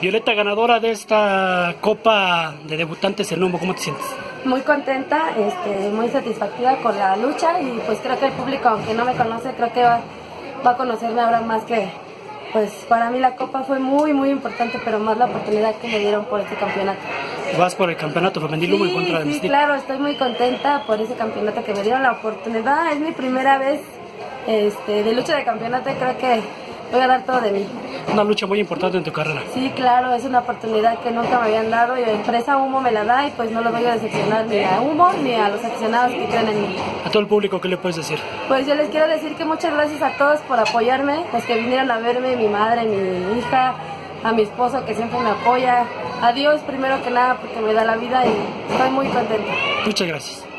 Violeta, ganadora de esta Copa de Debutantes en Humo, ¿cómo te sientes? Muy contenta, este, muy satisfactiva con la lucha y pues creo que el público, aunque no me conoce, creo que va, va a conocerme ahora más que, pues para mí la Copa fue muy, muy importante, pero más la oportunidad que me dieron por este campeonato. Vas por el campeonato femenil Humo en contra de Sí, claro, estoy muy contenta por ese campeonato que me dieron la oportunidad. Es mi primera vez este, de lucha de campeonato y creo que voy a dar todo de mí. Una lucha muy importante en tu carrera. Sí, claro, es una oportunidad que nunca me habían dado y la empresa Humo me la da y pues no lo voy a decepcionar ni a Humo ni a los aficionados que creen en mí. A todo el público, ¿qué le puedes decir? Pues yo les quiero decir que muchas gracias a todos por apoyarme, los que vinieron a verme, mi madre, mi hija, a mi esposo que siempre me apoya, a Dios primero que nada porque me da la vida y estoy muy contenta. Muchas gracias.